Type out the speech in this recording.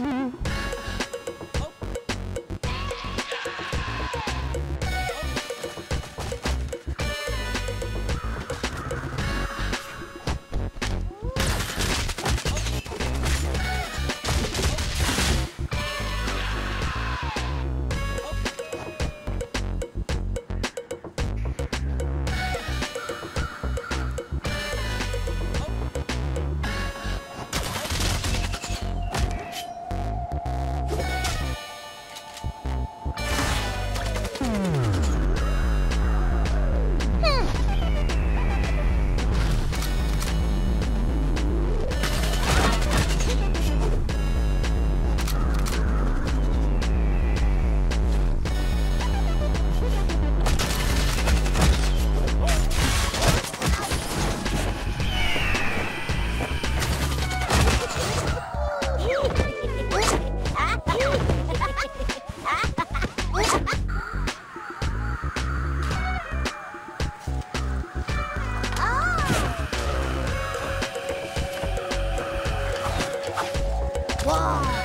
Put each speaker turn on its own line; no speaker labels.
Mm-hmm. 哇！